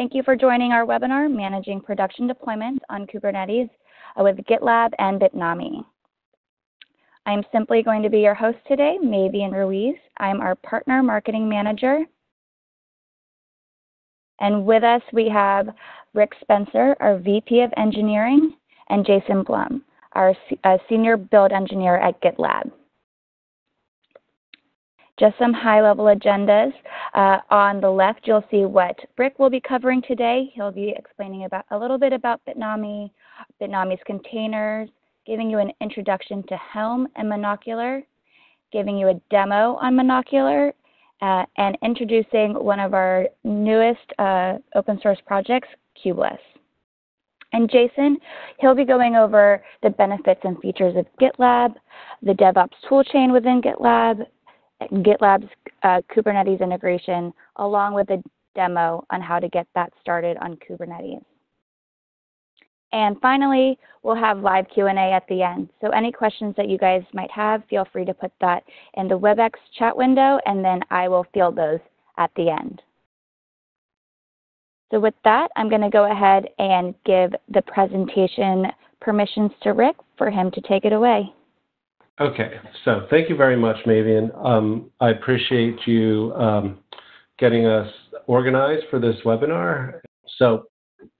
Thank you for joining our webinar, Managing Production Deployments on Kubernetes uh, with GitLab and Bitnami. I'm simply going to be your host today, Mavian Ruiz. I'm our Partner Marketing Manager. And with us, we have Rick Spencer, our VP of Engineering, and Jason Plum, our uh, Senior Build Engineer at GitLab just some high-level agendas. Uh, on the left, you'll see what Rick will be covering today. He'll be explaining about a little bit about Bitnami, Bitnami's containers, giving you an introduction to Helm and Monocular, giving you a demo on Monocular, uh, and introducing one of our newest uh, open source projects, Kubeless. And Jason, he'll be going over the benefits and features of GitLab, the DevOps toolchain within GitLab, GitLab's uh, Kubernetes integration, along with a demo on how to get that started on Kubernetes. And finally, we'll have live Q&A at the end. So any questions that you guys might have, feel free to put that in the WebEx chat window, and then I will field those at the end. So with that, I'm going to go ahead and give the presentation permissions to Rick for him to take it away. Okay, so thank you very much, Mavian. Um, I appreciate you um, getting us organized for this webinar. So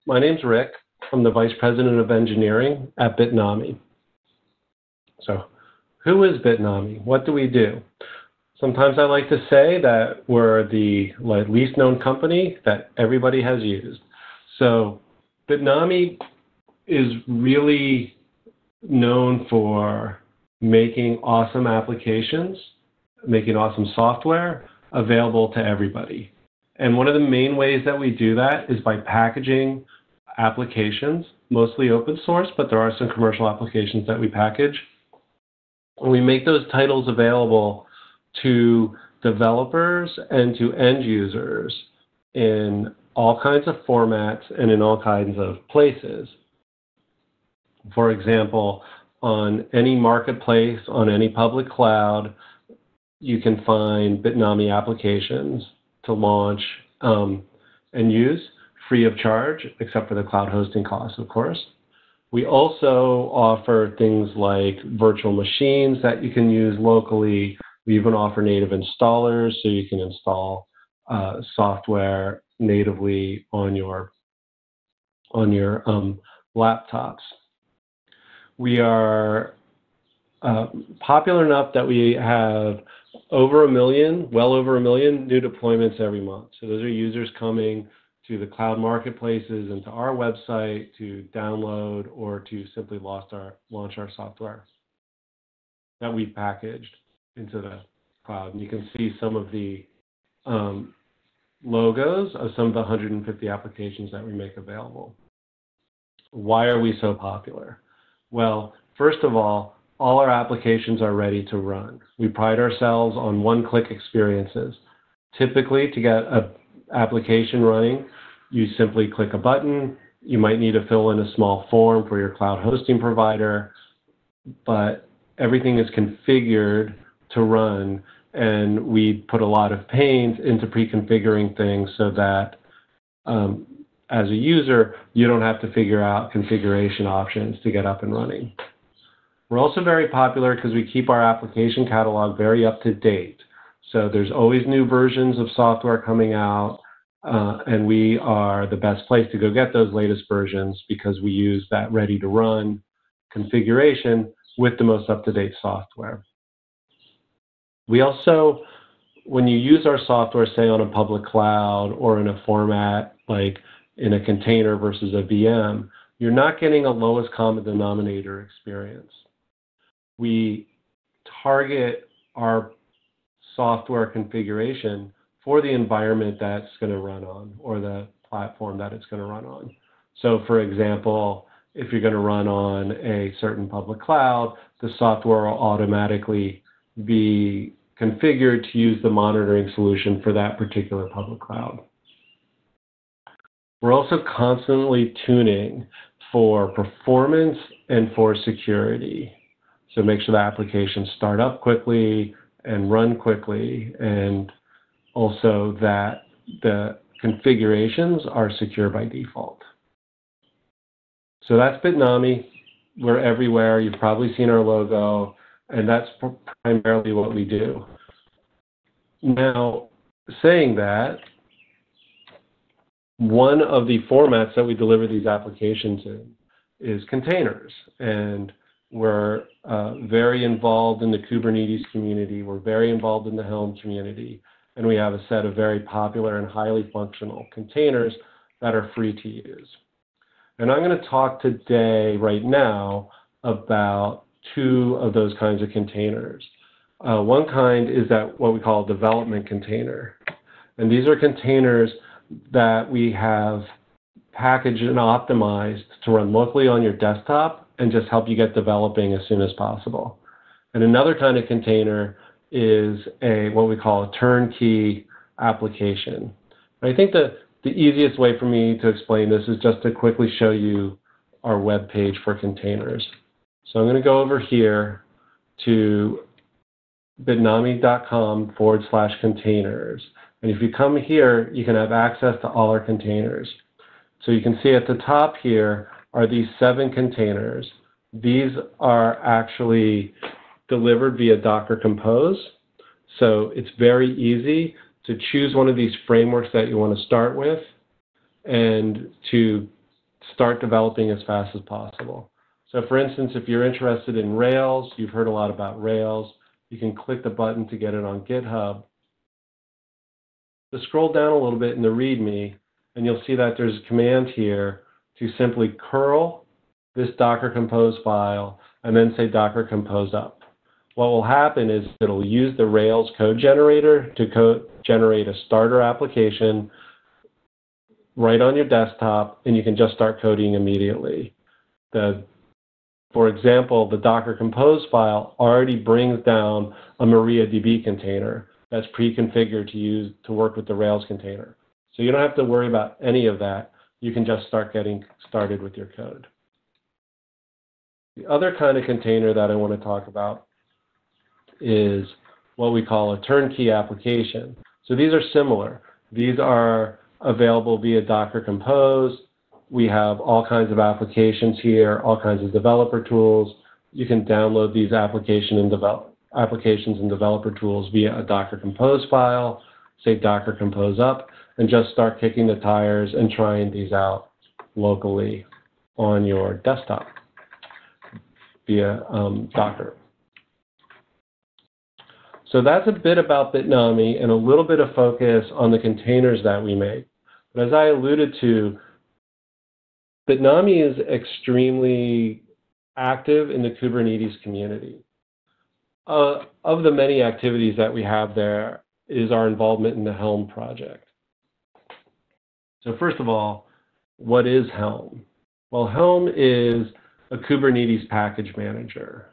my name's Rick. I'm the Vice President of Engineering at Bitnami. So who is Bitnami? What do we do? Sometimes I like to say that we're the least known company that everybody has used. So Bitnami is really known for making awesome applications, making awesome software available to everybody. And one of the main ways that we do that is by packaging applications, mostly open source, but there are some commercial applications that we package. We make those titles available to developers and to end users in all kinds of formats and in all kinds of places. For example, on any marketplace, on any public cloud, you can find Bitnami applications to launch um, and use free of charge, except for the cloud hosting costs, of course. We also offer things like virtual machines that you can use locally. We even offer native installers, so you can install uh, software natively on your on your um, laptops we are uh, popular enough that we have over a million, well over a million new deployments every month. So those are users coming to the cloud marketplaces and to our website to download or to simply our, launch our software that we've packaged into the cloud. And you can see some of the um, logos of some of the 150 applications that we make available. Why are we so popular? Well, first of all, all our applications are ready to run. We pride ourselves on one-click experiences. Typically, to get an application running, you simply click a button. You might need to fill in a small form for your cloud hosting provider, but everything is configured to run, and we put a lot of pains into pre-configuring things so that um, as a user, you don't have to figure out configuration options to get up and running. We're also very popular because we keep our application catalog very up to date. So there's always new versions of software coming out, uh, and we are the best place to go get those latest versions because we use that ready to run configuration with the most up-to-date software. We also, when you use our software, say on a public cloud or in a format like in a container versus a VM, you're not getting a lowest common denominator experience. We target our software configuration for the environment that's going to run on or the platform that it's going to run on. So for example, if you're going to run on a certain public cloud, the software will automatically be configured to use the monitoring solution for that particular public cloud. We're also constantly tuning for performance and for security. So make sure the applications start up quickly and run quickly, and also that the configurations are secure by default. So that's Bitnami. We're everywhere. You've probably seen our logo, and that's primarily what we do. Now, saying that, one of the formats that we deliver these applications in is containers. And we're uh, very involved in the Kubernetes community. We're very involved in the Helm community. And we have a set of very popular and highly functional containers that are free to use. And I'm going to talk today, right now, about two of those kinds of containers. Uh, one kind is that what we call a development container. And these are containers that we have packaged and optimized to run locally on your desktop and just help you get developing as soon as possible. And another kind of container is a what we call a turnkey application. And I think the, the easiest way for me to explain this is just to quickly show you our web page for containers. So I'm going to go over here to bitnami.com forward slash containers. And if you come here, you can have access to all our containers. So you can see at the top here are these seven containers. These are actually delivered via Docker Compose. So it's very easy to choose one of these frameworks that you want to start with and to start developing as fast as possible. So for instance, if you're interested in Rails, you've heard a lot about Rails, you can click the button to get it on GitHub. To scroll down a little bit in the README, and you'll see that there's a command here to simply curl this Docker Compose file and then say Docker Compose up. What will happen is it'll use the Rails code generator to code, generate a starter application right on your desktop, and you can just start coding immediately. The, for example, the Docker Compose file already brings down a MariaDB container that's pre-configured to use to work with the Rails container. So you don't have to worry about any of that. You can just start getting started with your code. The other kind of container that I want to talk about is what we call a turnkey application. So these are similar. These are available via Docker Compose. We have all kinds of applications here, all kinds of developer tools. You can download these application and develop, applications and developer tools via a Docker Compose file, say Docker Compose up, and just start kicking the tires and trying these out locally on your desktop via um, Docker. So that's a bit about Bitnami and a little bit of focus on the containers that we make. But as I alluded to, Bitnami is extremely active in the Kubernetes community. Uh, of the many activities that we have there is our involvement in the Helm project. So first of all, what is Helm? Well, Helm is a Kubernetes package manager.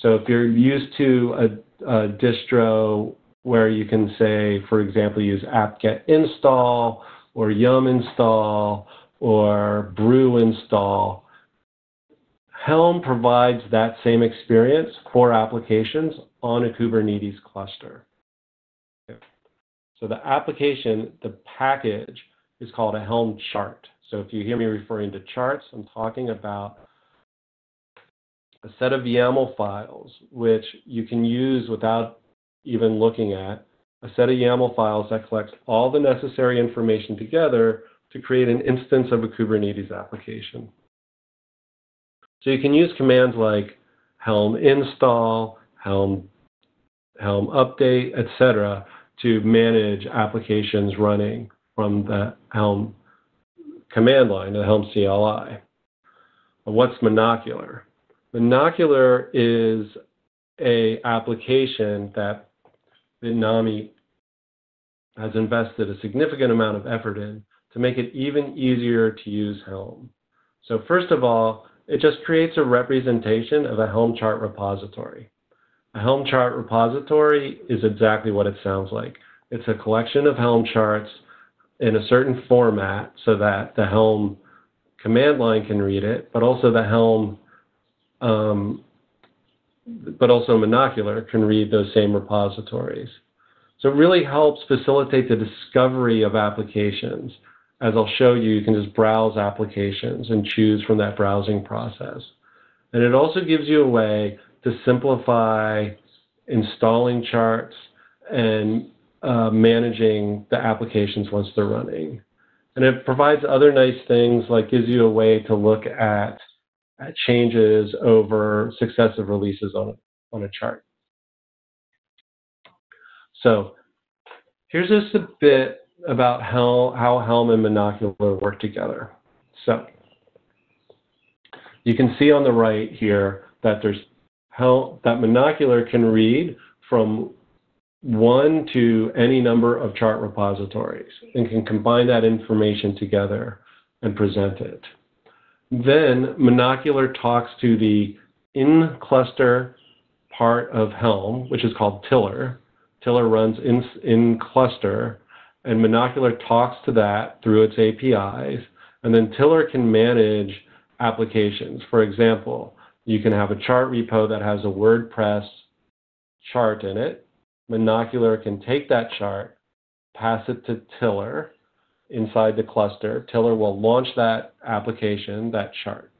So if you're used to a, a distro where you can say, for example, use apt-get install or yum install or brew install, Helm provides that same experience for applications on a Kubernetes cluster. So the application, the package, is called a Helm chart. So if you hear me referring to charts, I'm talking about a set of YAML files, which you can use without even looking at, a set of YAML files that collects all the necessary information together to create an instance of a Kubernetes application. So you can use commands like helm install, helm, helm update, etc., to manage applications running from the Helm command line, the Helm CLI. What's Monocular? Monocular is a application that Bitnami has invested a significant amount of effort in to make it even easier to use Helm. So first of all, it just creates a representation of a Helm chart repository. A Helm chart repository is exactly what it sounds like. It's a collection of Helm charts in a certain format so that the Helm command line can read it, but also the Helm, um, but also Monocular can read those same repositories. So it really helps facilitate the discovery of applications. As I'll show you, you can just browse applications and choose from that browsing process. And it also gives you a way to simplify installing charts and uh, managing the applications once they're running. And it provides other nice things like gives you a way to look at, at changes over successive releases on on a chart. So here's just a bit about how, how Helm and Monocular work together. So you can see on the right here that there's how that Monocular can read from one to any number of chart repositories and can combine that information together and present it. Then Monocular talks to the in-cluster part of Helm, which is called Tiller. Tiller runs in, in cluster, and Monocular talks to that through its APIs, and then Tiller can manage applications. For example, you can have a chart repo that has a WordPress chart in it, Monocular can take that chart, pass it to Tiller inside the cluster. Tiller will launch that application, that chart.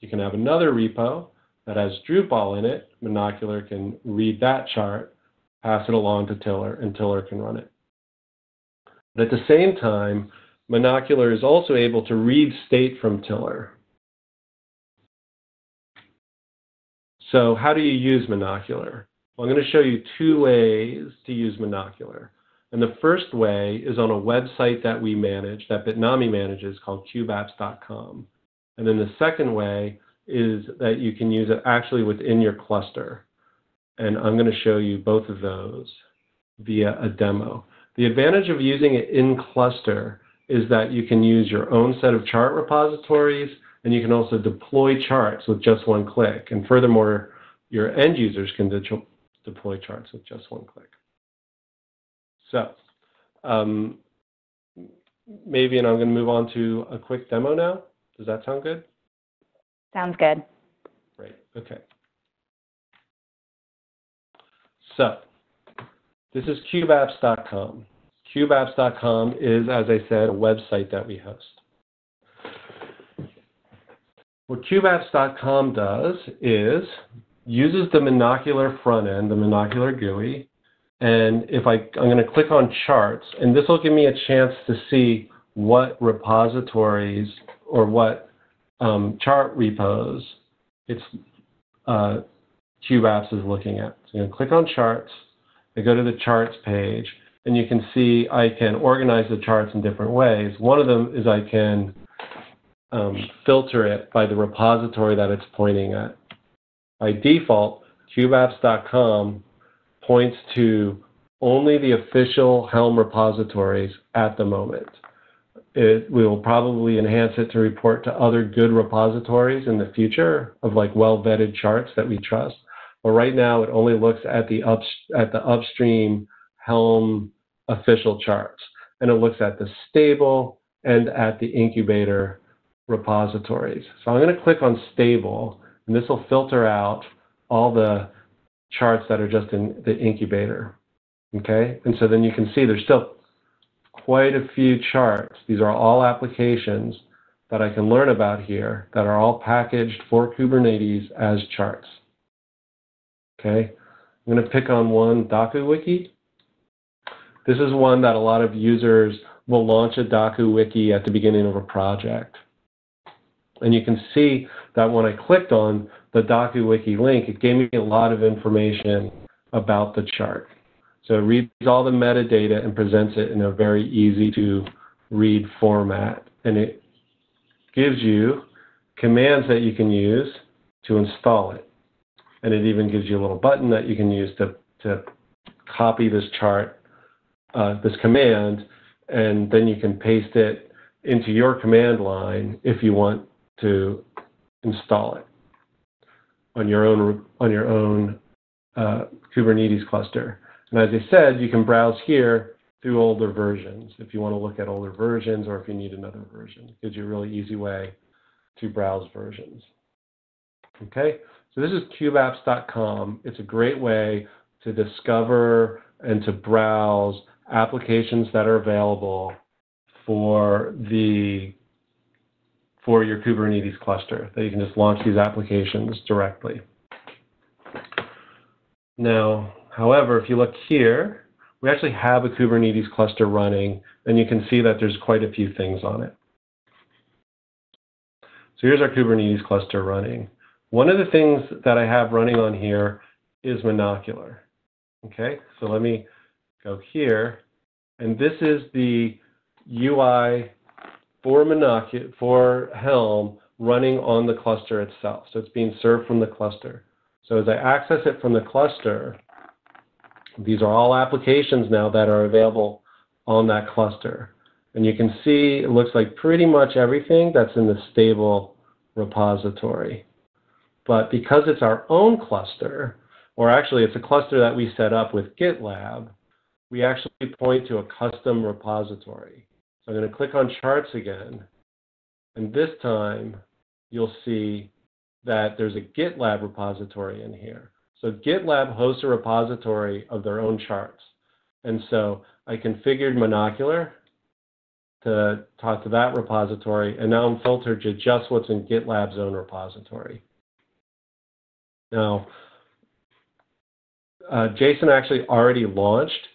You can have another repo that has Drupal in it. Monocular can read that chart, pass it along to Tiller, and Tiller can run it. At the same time, Monocular is also able to read state from Tiller. So how do you use Monocular? Well, I'm going to show you two ways to use Monocular. And the first way is on a website that we manage, that Bitnami manages, called kubeapps.com. And then the second way is that you can use it actually within your cluster. And I'm going to show you both of those via a demo. The advantage of using it in cluster is that you can use your own set of chart repositories, and you can also deploy charts with just one click. And furthermore, your end users can deploy charts with just one click. So um, maybe, and I'm going to move on to a quick demo now. Does that sound good? Sounds good. Great. Okay. So this is kubeapps.com. Kubeapps.com is, as I said, a website that we host. What kubeapps.com does is uses the monocular front end, the monocular GUI, and if I, I'm going to click on charts, and this will give me a chance to see what repositories or what um, chart repos it's uh, Kubeapps is looking at. So I'm going to click on charts, I go to the charts page, and you can see I can organize the charts in different ways. One of them is I can um, filter it by the repository that it's pointing at. By default, kubeapps.com points to only the official Helm repositories at the moment. It, we will probably enhance it to report to other good repositories in the future of like well-vetted charts that we trust. But right now, it only looks at the up, at the upstream Helm official charts, and it looks at the stable and at the incubator repositories. So I'm going to click on stable, and this will filter out all the charts that are just in the incubator. Okay, and so then you can see there's still quite a few charts. These are all applications that I can learn about here that are all packaged for Kubernetes as charts. Okay, I'm going to pick on one, DokuWiki. This is one that a lot of users will launch a DokuWiki at the beginning of a project. And you can see that when I clicked on the DokuWiki link, it gave me a lot of information about the chart. So it reads all the metadata and presents it in a very easy to read format. And it gives you commands that you can use to install it. And it even gives you a little button that you can use to, to copy this chart, uh, this command, and then you can paste it into your command line if you want to install it on your own on your own uh, Kubernetes cluster. And as I said, you can browse here through older versions if you want to look at older versions or if you need another version. It gives you a really easy way to browse versions. Okay, so this is kubeapps.com. It's a great way to discover and to browse applications that are available for the for your Kubernetes cluster, that you can just launch these applications directly. Now, however, if you look here, we actually have a Kubernetes cluster running, and you can see that there's quite a few things on it. So here's our Kubernetes cluster running. One of the things that I have running on here is Monocular. Okay, so let me go here, and this is the UI for Monocular, for Helm running on the cluster itself. So it's being served from the cluster. So as I access it from the cluster, these are all applications now that are available on that cluster. And you can see it looks like pretty much everything that's in the stable repository. But because it's our own cluster, or actually it's a cluster that we set up with GitLab, we actually point to a custom repository. So I'm going to click on charts again. And this time, you'll see that there's a GitLab repository in here. So GitLab hosts a repository of their own charts. And so I configured Monocular to talk to that repository, and now I'm filtered to just what's in GitLab's own repository. Now, uh, Jason actually already launched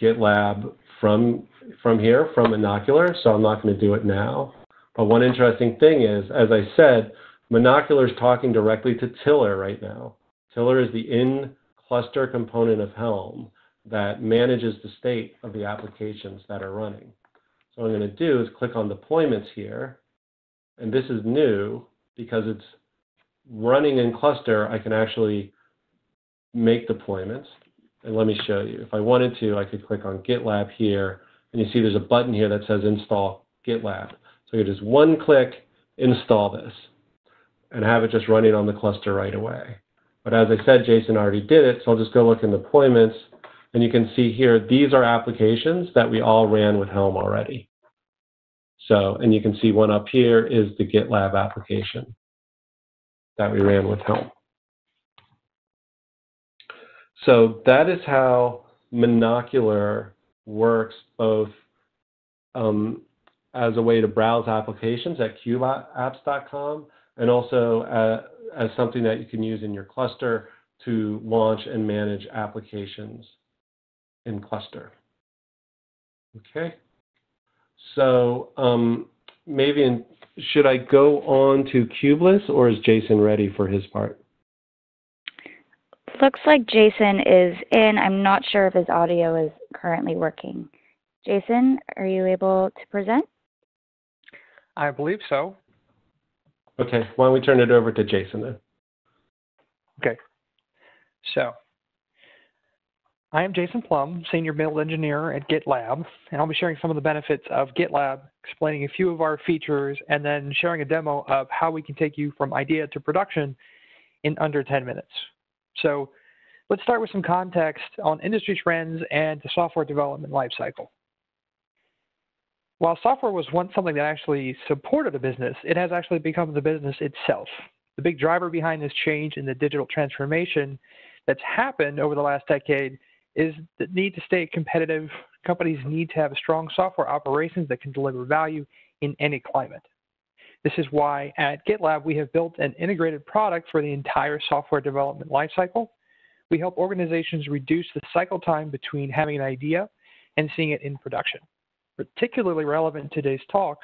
GitLab from, from here, from Monocular, so I'm not going to do it now. But one interesting thing is, as I said, Monocular is talking directly to Tiller right now. Tiller is the in-cluster component of Helm that manages the state of the applications that are running. So what I'm going to do is click on deployments here, and this is new because it's running in cluster, I can actually make deployments. And let me show you. If I wanted to, I could click on GitLab here, and you see there's a button here that says install GitLab. So you just one click, install this, and have it just running on the cluster right away. But as I said, Jason already did it, so I'll just go look in deployments, and you can see here, these are applications that we all ran with Helm already. So, and you can see one up here is the GitLab application that we ran with Helm. So that is how Monocular works both um, as a way to browse applications at kubeapps.com and also uh, as something that you can use in your cluster to launch and manage applications in cluster. Okay, so um, maybe in, should I go on to Kubeless, or is Jason ready for his part? Looks like Jason is in. I'm not sure if his audio is currently working. Jason, are you able to present? I believe so. Okay, why don't we turn it over to Jason then? Okay. So, I am Jason Plum, Senior Build Engineer at GitLab, and I'll be sharing some of the benefits of GitLab, explaining a few of our features, and then sharing a demo of how we can take you from idea to production in under 10 minutes. So, let's start with some context on industry trends and the software development lifecycle. While software was once something that actually supported a business, it has actually become the business itself. The big driver behind this change in the digital transformation that's happened over the last decade is the need to stay competitive. Companies need to have strong software operations that can deliver value in any climate. This is why at GitLab we have built an integrated product for the entire software development lifecycle. We help organizations reduce the cycle time between having an idea and seeing it in production particularly relevant in today's talk.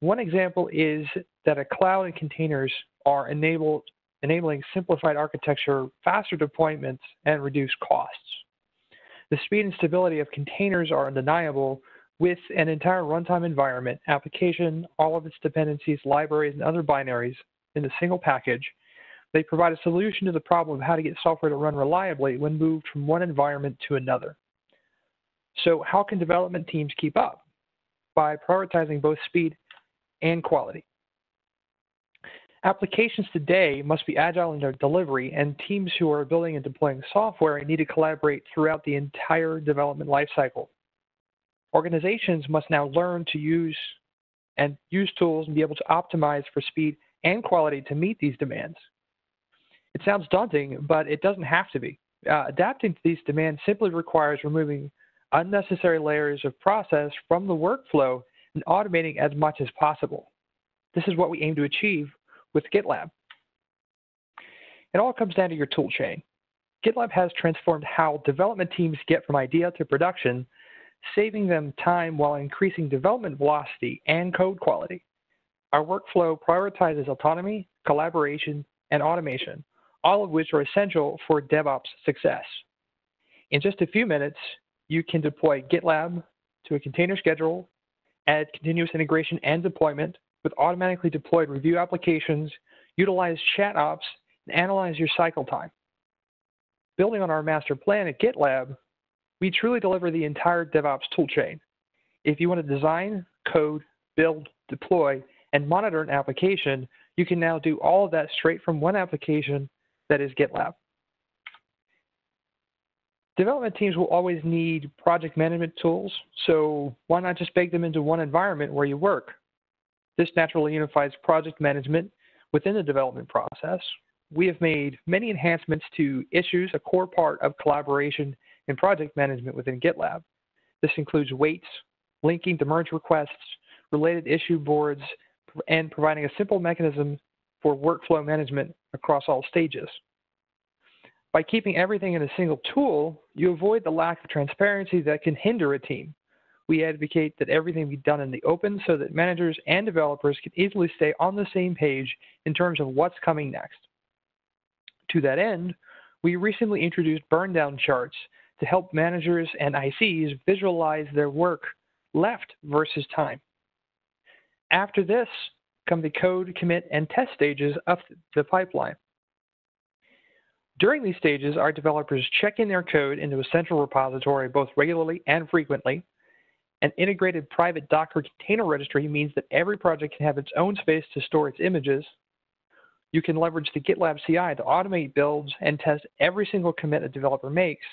One example is that a cloud and containers are enabled, enabling simplified architecture, faster deployments, and reduced costs. The speed and stability of containers are undeniable with an entire runtime environment, application, all of its dependencies, libraries, and other binaries in a single package. They provide a solution to the problem of how to get software to run reliably when moved from one environment to another. So how can development teams keep up? By prioritizing both speed and quality. Applications today must be agile in their delivery, and teams who are building and deploying software need to collaborate throughout the entire development lifecycle. Organizations must now learn to use and use tools and be able to optimize for speed and quality to meet these demands. It sounds daunting, but it doesn't have to be. Uh, adapting to these demands simply requires removing unnecessary layers of process from the workflow and automating as much as possible. This is what we aim to achieve with GitLab. It all comes down to your tool chain. GitLab has transformed how development teams get from idea to production, saving them time while increasing development velocity and code quality. Our workflow prioritizes autonomy, collaboration, and automation, all of which are essential for DevOps success. In just a few minutes, you can deploy GitLab to a container schedule, add continuous integration and deployment with automatically deployed review applications, utilize chat ops, and analyze your cycle time. Building on our master plan at GitLab, we truly deliver the entire DevOps toolchain. If you want to design, code, build, deploy, and monitor an application, you can now do all of that straight from one application that is GitLab. Development teams will always need project management tools, so why not just bake them into one environment where you work? This naturally unifies project management within the development process. We have made many enhancements to issues, a core part of collaboration and project management within GitLab. This includes weights, linking to merge requests, related issue boards, and providing a simple mechanism for workflow management across all stages. By keeping everything in a single tool, you avoid the lack of transparency that can hinder a team. We advocate that everything be done in the open so that managers and developers can easily stay on the same page in terms of what's coming next. To that end, we recently introduced burn down charts to help managers and ICs visualize their work left versus time. After this come the code, commit, and test stages of the pipeline. During these stages, our developers check in their code into a central repository both regularly and frequently. An integrated private Docker container registry means that every project can have its own space to store its images. You can leverage the GitLab CI to automate builds and test every single commit a developer makes.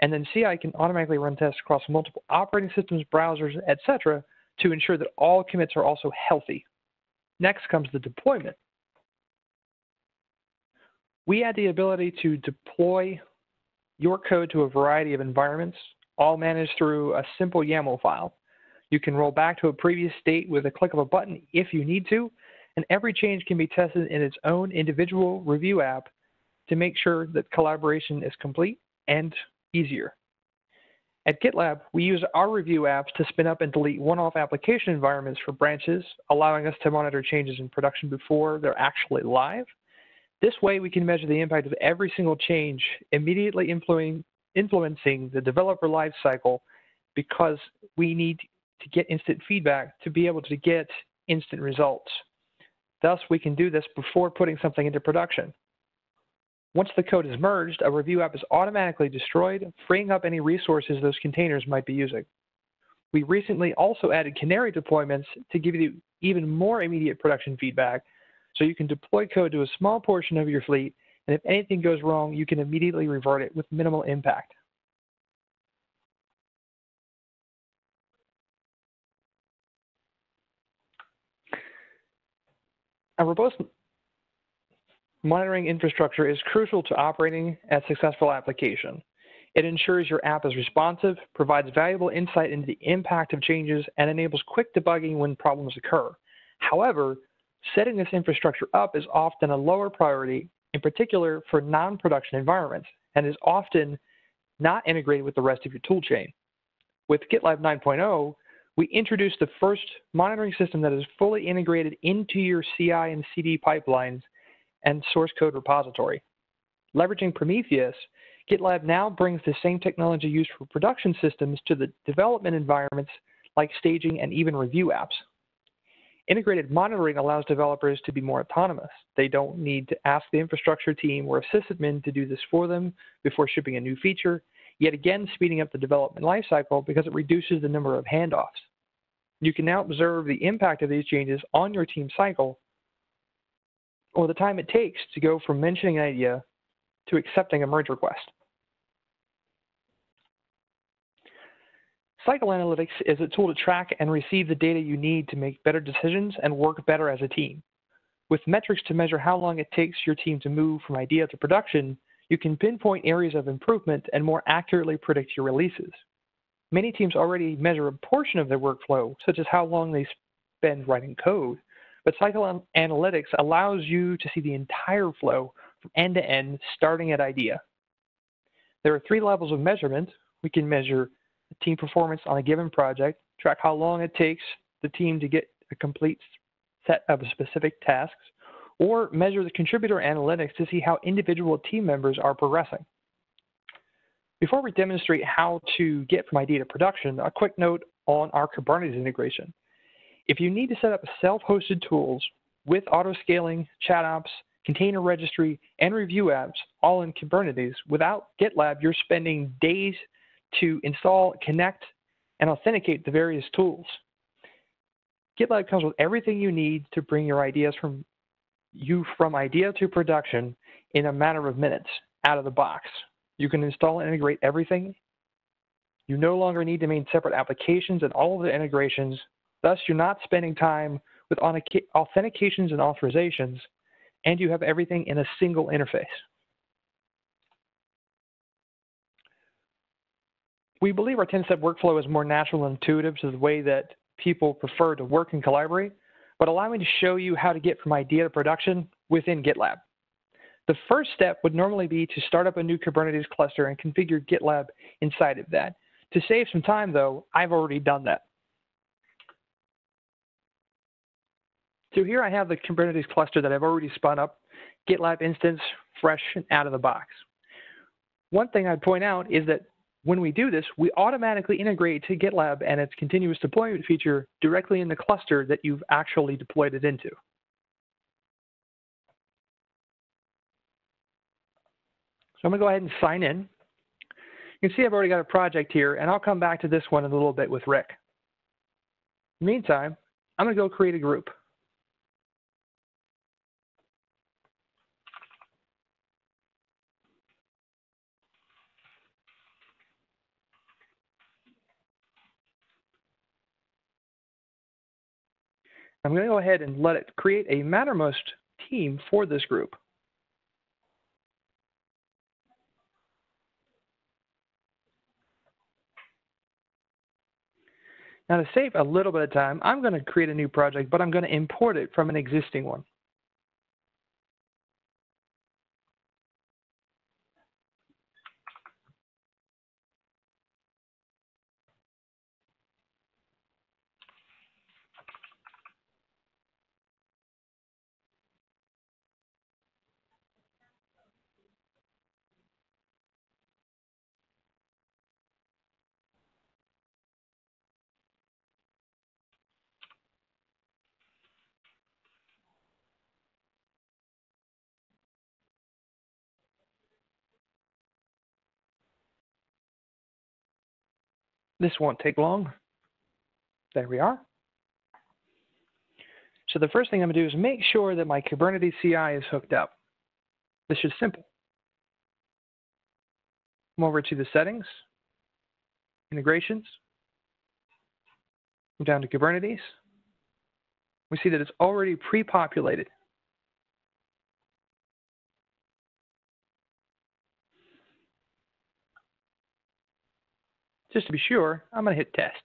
And then CI can automatically run tests across multiple operating systems, browsers, etc., to ensure that all commits are also healthy. Next comes the deployment. We add the ability to deploy your code to a variety of environments, all managed through a simple YAML file. You can roll back to a previous state with a click of a button if you need to, and every change can be tested in its own individual review app to make sure that collaboration is complete and easier. At GitLab, we use our review apps to spin up and delete one-off application environments for branches, allowing us to monitor changes in production before they're actually live. This way, we can measure the impact of every single change, immediately influencing the developer lifecycle because we need to get instant feedback to be able to get instant results. Thus, we can do this before putting something into production. Once the code is merged, a review app is automatically destroyed, freeing up any resources those containers might be using. We recently also added canary deployments to give you even more immediate production feedback, so you can deploy code to a small portion of your fleet, and if anything goes wrong, you can immediately revert it with minimal impact. A robust Monitoring infrastructure is crucial to operating a successful application. It ensures your app is responsive, provides valuable insight into the impact of changes, and enables quick debugging when problems occur. However, setting this infrastructure up is often a lower priority, in particular for non-production environments, and is often not integrated with the rest of your toolchain. With GitLab 9.0, we introduced the first monitoring system that is fully integrated into your CI and CD pipelines and source code repository. Leveraging Prometheus, GitLab now brings the same technology used for production systems to the development environments like staging and even review apps. Integrated monitoring allows developers to be more autonomous. They don't need to ask the infrastructure team or a sysadmin to do this for them before shipping a new feature, yet again speeding up the development lifecycle because it reduces the number of handoffs. You can now observe the impact of these changes on your team cycle or the time it takes to go from mentioning an idea to accepting a merge request. Cycle Analytics is a tool to track and receive the data you need to make better decisions and work better as a team. With metrics to measure how long it takes your team to move from idea to production, You can pinpoint areas of improvement and more accurately predict your releases. Many teams already measure a portion of their workflow, such as how long they spend writing code, but cycle analytics allows you to see the entire flow from end to end, starting at idea. There are three levels of measurement. We can measure team performance on a given project, track how long it takes the team to get a complete set of specific tasks, or measure the contributor analytics to see how individual team members are progressing. Before we demonstrate how to get from idea to production, a quick note on our Kubernetes integration. If you need to set up self-hosted tools with auto-scaling, chat ops, container registry, and review apps all in Kubernetes, without GitLab, you're spending days to install, connect, and authenticate the various tools. GitLab comes with everything you need to bring your ideas from you from idea to production in a matter of minutes out of the box. You can install and integrate everything. You no longer need to maintain separate applications and all of the integrations. Thus, you're not spending time with authentications and authorizations, and you have everything in a single interface. We believe our 10-step workflow is more natural and intuitive to the way that people prefer to work and collaborate, but allow me to show you how to get from idea to production within GitLab. The first step would normally be to start up a new Kubernetes cluster and configure GitLab inside of that. To save some time though, I've already done that. So here I have the Kubernetes cluster that I've already spun up, GitLab instance, fresh and out of the box. One thing I'd point out is that when we do this, we automatically integrate to GitLab and its continuous deployment feature directly in the cluster that you've actually deployed it into. So I'm going to go ahead and sign in. You can see I've already got a project here, and I'll come back to this one in a little bit with Rick. Meantime, I'm going to go create a group. I'm going to go ahead and let it create a Mattermost team for this group. Now to save a little bit of time, I'm going to create a new project, but I'm going to import it from an existing one. This won't take long. There we are. So the first thing I'm going to do is make sure that my Kubernetes CI is hooked up. This is simple. Come over to the settings, integrations, down to Kubernetes. We see that it's already pre-populated. Just to be sure, I'm going to hit test.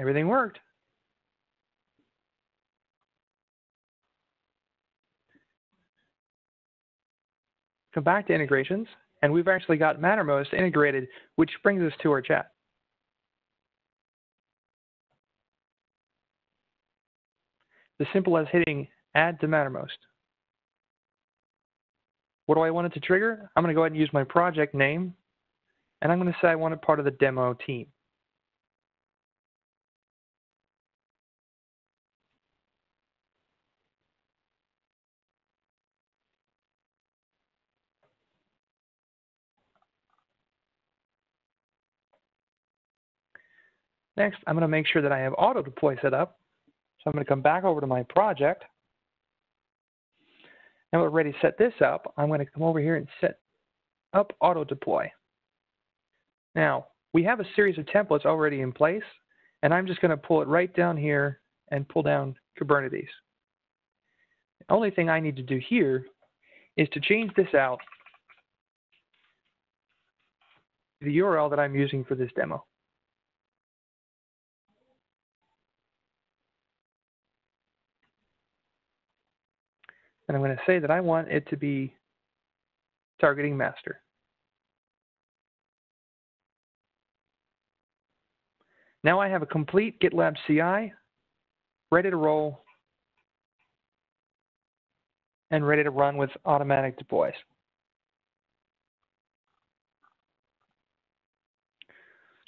Everything worked. Come back to integrations, and we've actually got Mattermost integrated, which brings us to our chat. As simple as hitting add to Mattermost. What do I want it to trigger? I'm going to go ahead and use my project name, and I'm going to say I want it part of the demo team. Next, I'm going to make sure that I have auto deploy set up. So I'm going to come back over to my project. Now we're ready to set this up. I'm going to come over here and set up auto deploy. Now, we have a series of templates already in place, and I'm just going to pull it right down here and pull down Kubernetes. The only thing I need to do here is to change this out to the URL that I'm using for this demo. And I'm going to say that I want it to be targeting master. Now I have a complete GitLab CI ready to roll and ready to run with automatic deploys.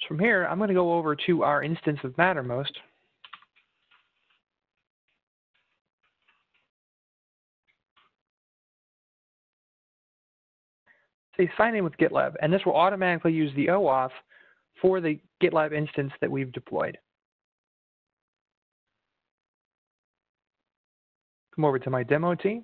So from here, I'm going to go over to our instance of Mattermost. Say sign in with GitLab, and this will automatically use the OAuth for the GitLab instance that we've deployed. Come over to my demo team.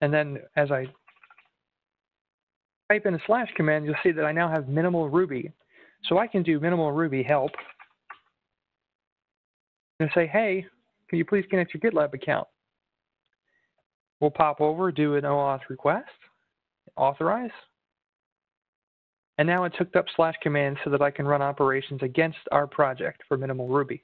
And then as I type in a slash command, you'll see that I now have minimal Ruby. So I can do minimal Ruby help and say, hey, can you please connect your GitLab account? We'll pop over, do an OAuth request, authorize, and now it's hooked up slash command so that I can run operations against our project for minimal Ruby.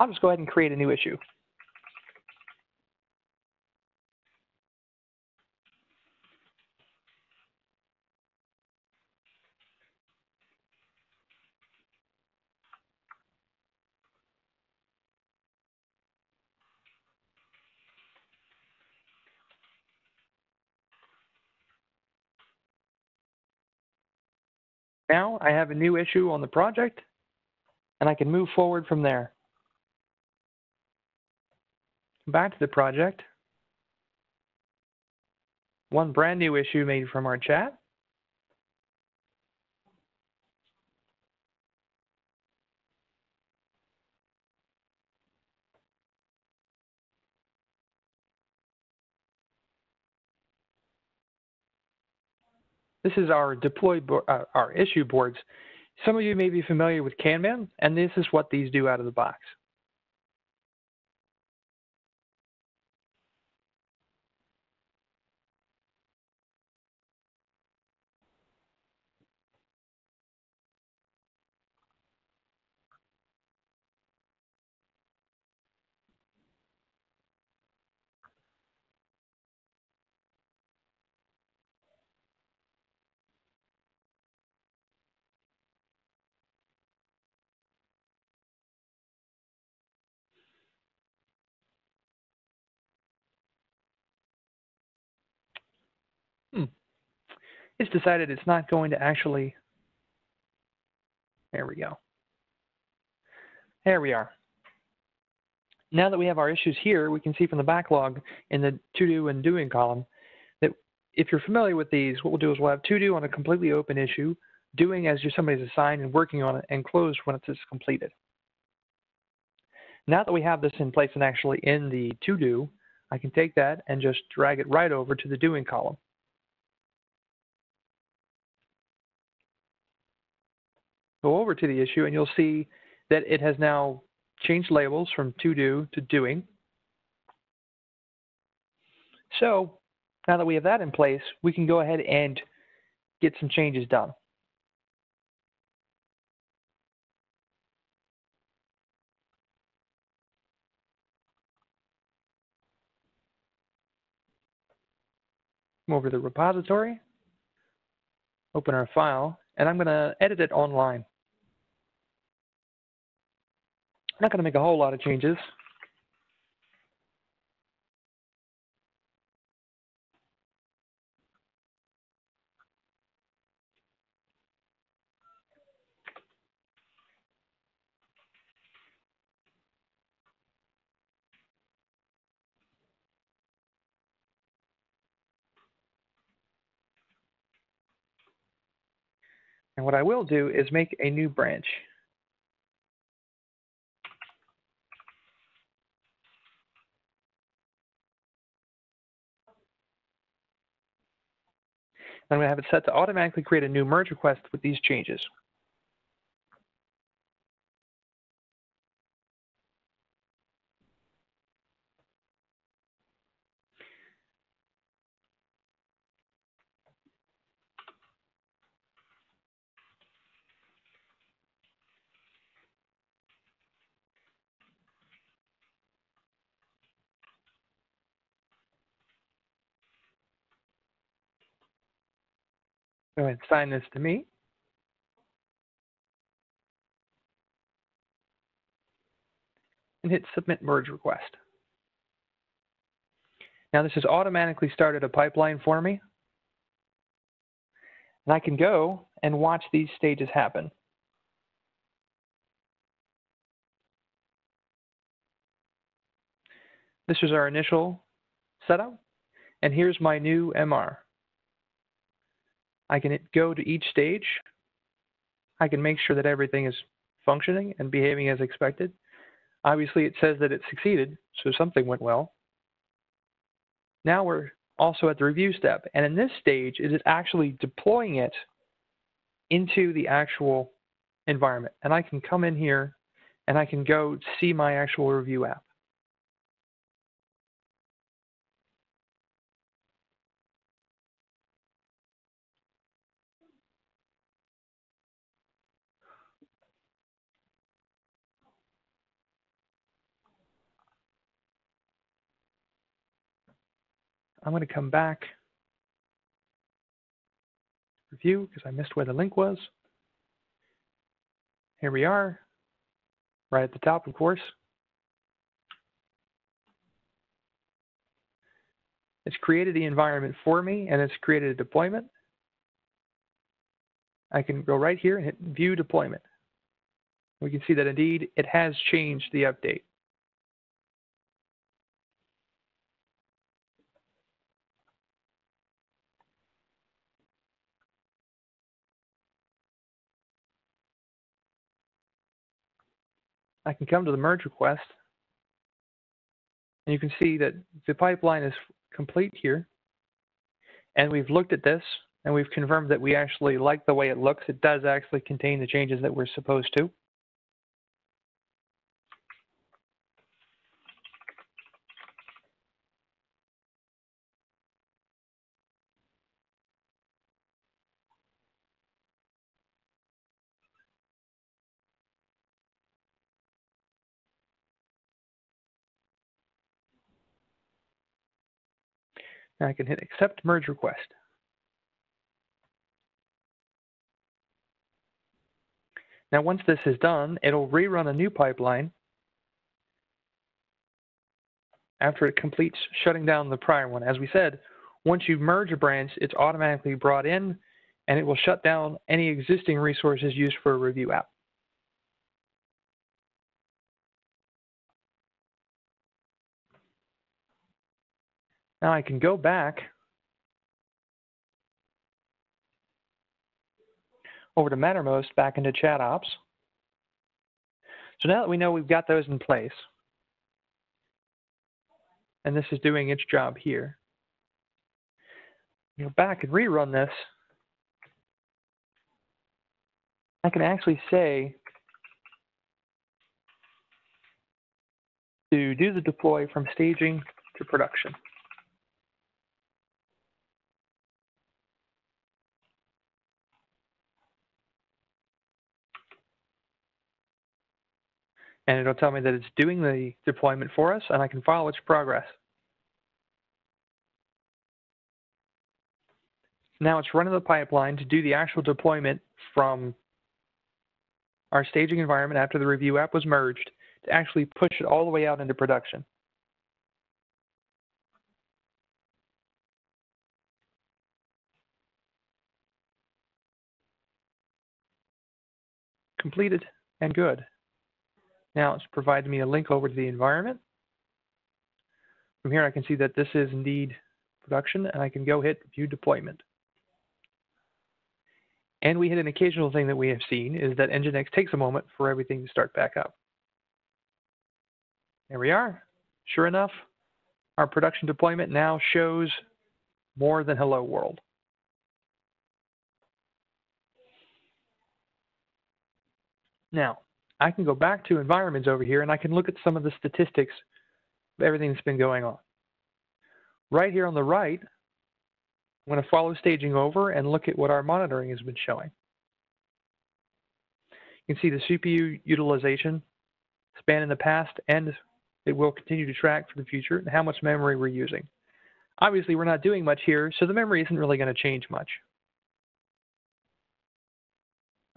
I'll just go ahead and create a new issue. Now I have a new issue on the project and I can move forward from there. Back to the project. One brand new issue made from our chat. This is our deploy uh, our issue boards. Some of you may be familiar with Kanban, and this is what these do out of the box. It's decided it's not going to actually. There we go. There we are. Now that we have our issues here, we can see from the backlog in the to do and doing column that if you're familiar with these, what we'll do is we'll have to do on a completely open issue, doing as somebody's assigned and working on it, and closed when it's completed. Now that we have this in place and actually in the to do, I can take that and just drag it right over to the doing column. Go over to the issue and you'll see that it has now changed labels from to do to doing. So now that we have that in place, we can go ahead and get some changes done. Come over to the repository, open our file, and I'm going to edit it online. Not going to make a whole lot of changes. And what I will do is make a new branch. I'm going to have it set to automatically create a new merge request with these changes. Go ahead and sign this to me. And hit submit merge request. Now this has automatically started a pipeline for me. And I can go and watch these stages happen. This is our initial setup. And here's my new MR. I can go to each stage. I can make sure that everything is functioning and behaving as expected. Obviously, it says that it succeeded, so something went well. Now we're also at the review step. And in this stage, it is actually deploying it into the actual environment. And I can come in here and I can go see my actual review app. I'm going to come back, review, because I missed where the link was. Here we are, right at the top, of course. It's created the environment for me, and it's created a deployment. I can go right here and hit View Deployment. We can see that indeed it has changed the update. I can come to the merge request, and you can see that the pipeline is complete here. And we've looked at this, and we've confirmed that we actually like the way it looks. It does actually contain the changes that we're supposed to. Now I can hit accept merge request. Now once this is done, it'll rerun a new pipeline after it completes shutting down the prior one. As we said, once you merge a branch, it's automatically brought in and it will shut down any existing resources used for a review app. Now I can go back over to Mattermost back into chat ops. So now that we know we've got those in place, and this is doing its job here, go back and rerun this. I can actually say to do the deploy from staging to production. And it'll tell me that it's doing the deployment for us and I can follow its progress. Now it's running the pipeline to do the actual deployment from our staging environment after the review app was merged to actually push it all the way out into production. Completed and good. Now it's provided me a link over to the environment. From here I can see that this is indeed production and I can go hit view deployment. And we hit an occasional thing that we have seen is that Nginx takes a moment for everything to start back up. There we are. Sure enough, our production deployment now shows more than hello world. Now, I can go back to environments over here and I can look at some of the statistics of everything that's been going on. Right here on the right, I'm going to follow staging over and look at what our monitoring has been showing. You can see the CPU utilization span in the past and it will continue to track for the future and how much memory we're using. Obviously, we're not doing much here, so the memory isn't really going to change much.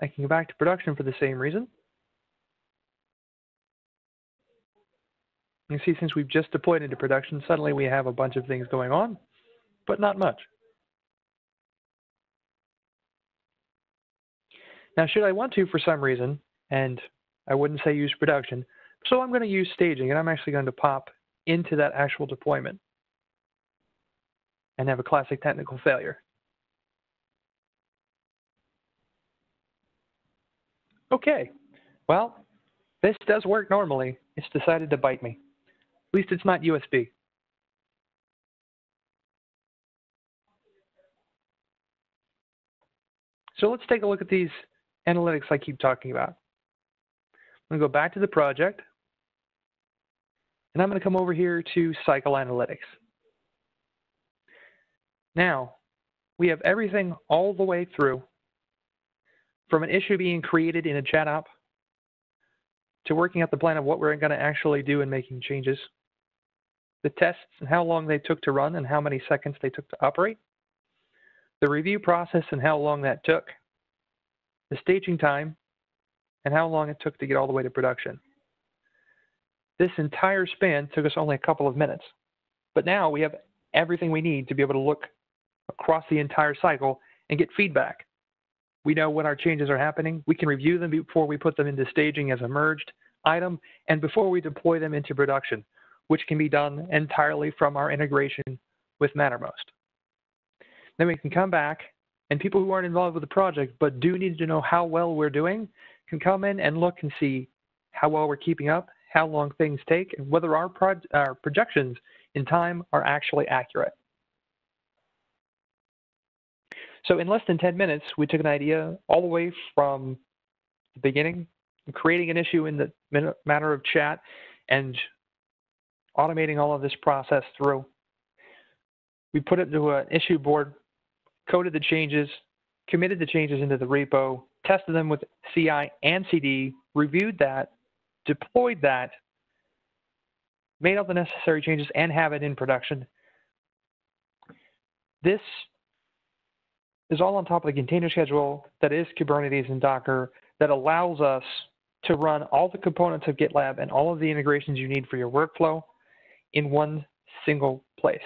I can go back to production for the same reason. You see, since we've just deployed into production, suddenly we have a bunch of things going on, but not much. Now, should I want to for some reason, and I wouldn't say use production, so I'm going to use staging, and I'm actually going to pop into that actual deployment and have a classic technical failure. Okay, well, this does work normally. It's decided to bite me. Least it's not USB. So let's take a look at these analytics I keep talking about. I'm going to go back to the project, and I'm going to come over here to Cycle Analytics. Now, we have everything all the way through from an issue being created in a chat app to working out the plan of what we're going to actually do and making changes, the tests and how long they took to run and how many seconds they took to operate, the review process and how long that took, the staging time, and how long it took to get all the way to production. This entire span took us only a couple of minutes. But now we have everything we need to be able to look across the entire cycle and get feedback. We know when our changes are happening. We can review them before we put them into staging as a merged item and before we deploy them into production, which can be done entirely from our integration with Mattermost. Then we can come back and people who aren't involved with the project but do need to know how well we're doing can come in and look and see how well we're keeping up, how long things take, and whether our, pro our projections in time are actually accurate. So in less than 10 minutes, we took an idea all the way from the beginning, creating an issue in the Mattermost chat, and automating all of this process through. We put it into an issue board, coded the changes, committed the changes into the repo, tested them with CI and CD, reviewed that, deployed that, made all the necessary changes, and have it in production. This is all on top of the container schedule that is Kubernetes and Docker that allows us to run all the components of GitLab and all of the integrations you need for your workflow in one single place.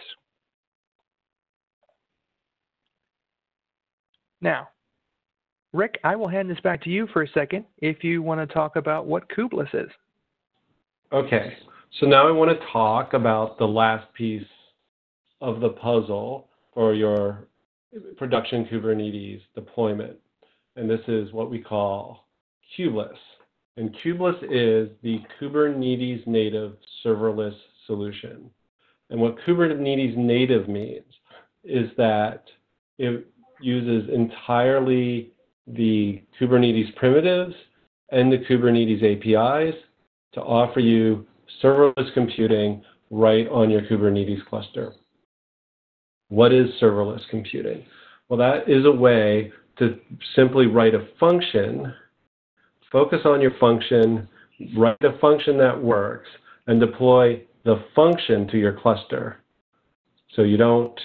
Now, Rick, I will hand this back to you for a second if you want to talk about what kubeless is. Okay, so now I want to talk about the last piece of the puzzle for your production Kubernetes deployment. And this is what we call kubeless. And kubeless is the Kubernetes native serverless solution. And what Kubernetes native means is that it uses entirely the Kubernetes primitives and the Kubernetes APIs to offer you serverless computing right on your Kubernetes cluster. What is serverless computing? Well, that is a way to simply write a function, focus on your function, write a function that works, and deploy the function to your cluster. So you don't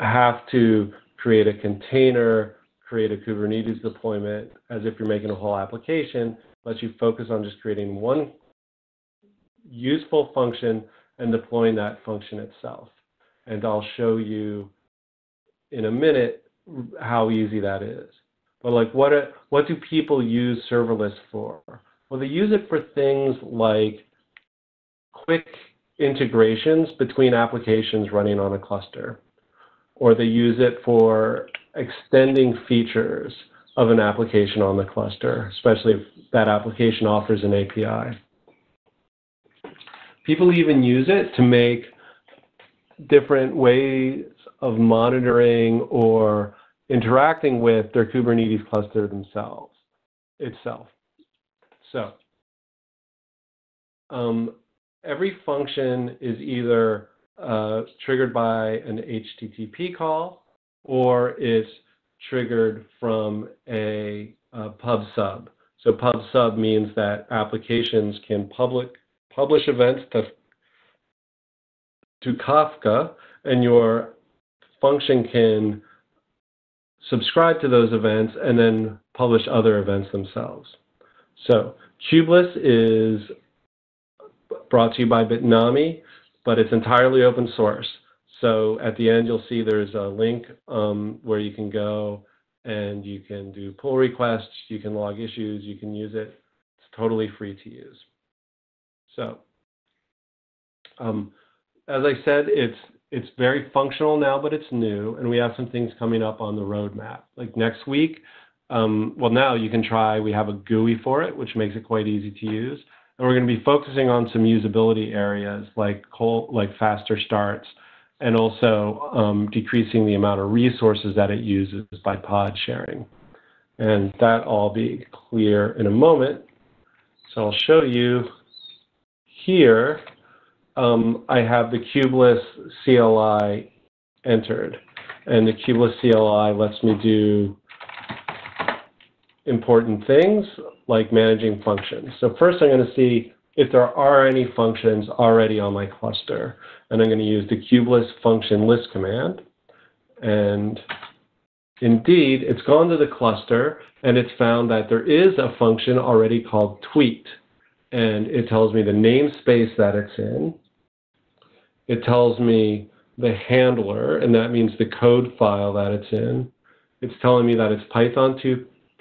have to create a container, create a Kubernetes deployment as if you're making a whole application, lets you focus on just creating one useful function and deploying that function itself and I'll show you in a minute how easy that is. But like, what what do people use serverless for? Well, they use it for things like quick integrations between applications running on a cluster, or they use it for extending features of an application on the cluster, especially if that application offers an API. People even use it to make different ways of monitoring or interacting with their Kubernetes cluster themselves. itself. So um, every function is either uh, triggered by an HTTP call or it's triggered from a, a pub sub. So pub sub means that applications can public, publish events to, to Kafka and your function can subscribe to those events and then publish other events themselves. So Kubeless is brought to you by Bitnami, but it's entirely open source. So at the end, you'll see there's a link um, where you can go and you can do pull requests, you can log issues, you can use it. It's totally free to use. So um, as I said, it's it's very functional now, but it's new, and we have some things coming up on the roadmap. Like next week, um, well, now you can try. We have a GUI for it, which makes it quite easy to use, and we're going to be focusing on some usability areas like like faster starts, and also um, decreasing the amount of resources that it uses by pod sharing. And that all be clear in a moment. So I'll show you here um, I have the kubeless CLI entered. And the kubeless CLI lets me do important things like managing functions. So first I'm going to see if there are any functions already on my cluster. And I'm going to use the kubeless function list command. And indeed, it's gone to the cluster and it's found that there is a function already called tweet. And it tells me the namespace that it's in it tells me the handler, and that means the code file that it's in. It's telling me that it's Python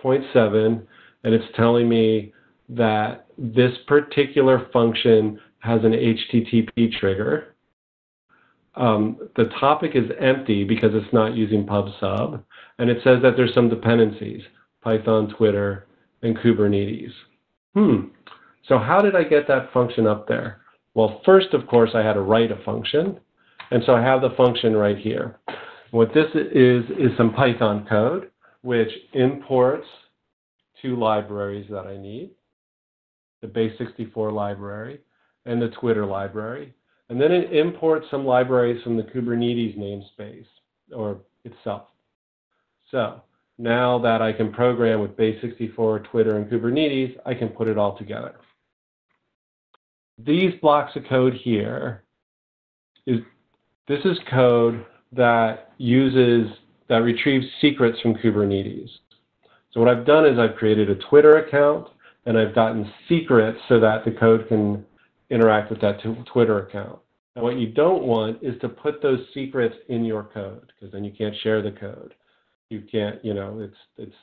2.7, and it's telling me that this particular function has an HTTP trigger. Um, the topic is empty because it's not using PubSub, and it says that there's some dependencies, Python, Twitter, and Kubernetes. Hmm, so how did I get that function up there? Well, first, of course, I had to write a function. And so I have the function right here. What this is, is some Python code, which imports two libraries that I need, the base64 library and the Twitter library. And then it imports some libraries from the Kubernetes namespace or itself. So now that I can program with base64, Twitter, and Kubernetes, I can put it all together these blocks of code here is this is code that uses that retrieves secrets from Kubernetes. So what I've done is I've created a Twitter account and I've gotten secrets so that the code can interact with that Twitter account. And what you don't want is to put those secrets in your code because then you can't share the code. You can't, you know, it's it's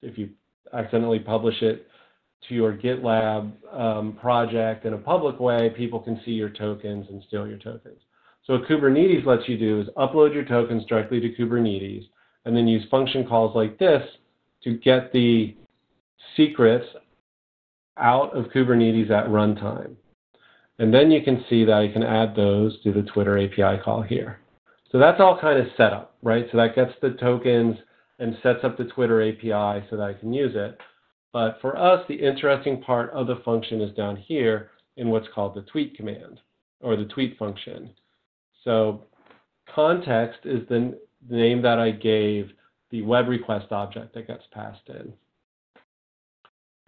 if you accidentally publish it to your GitLab um, project in a public way, people can see your tokens and steal your tokens. So what Kubernetes lets you do is upload your tokens directly to Kubernetes and then use function calls like this to get the secrets out of Kubernetes at runtime. And then you can see that I can add those to the Twitter API call here. So that's all kind of set up, right? So that gets the tokens and sets up the Twitter API so that I can use it. But for us, the interesting part of the function is down here in what's called the tweet command or the tweet function. So context is the name that I gave the web request object that gets passed in.